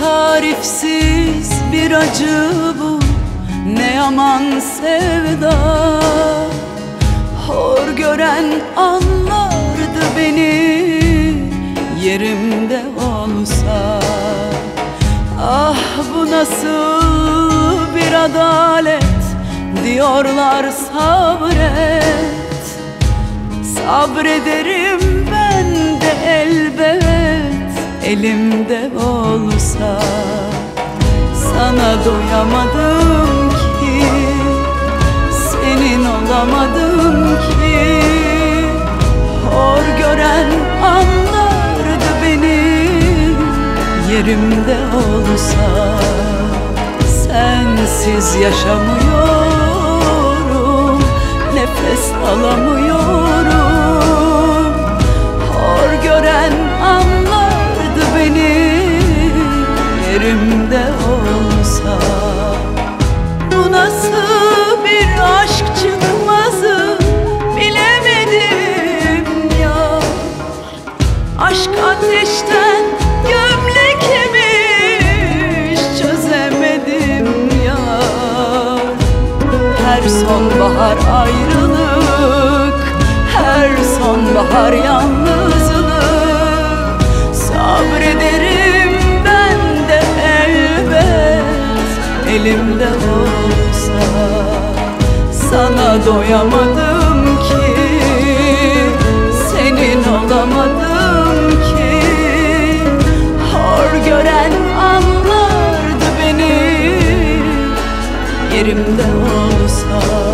Tarifsiz bir acı bu. Ne yaman sevda. Hor gören anlardı beni. Yerimde olsa. Ah bu nasıl bir adalet Diyorlar sabret. Sabrederim ben de elbet Elimde olsa Sana doyamadım ki Senin olamadım ki. Hor gören anlardı beni Yerimde olsa Sensiz yaşamıyorum Yerimde olsa Bu nasıl bir aşk çıkmazı Bilemedim ya. Aşk ateşten gömlekmiş Çözemedim ya. Her sonbahar ayrılık Her sonbahar yalnızlık Elimde olsa Sana doyamadım ki Senin olamadım ki. Hor gören anlardı beni Yerimde olsa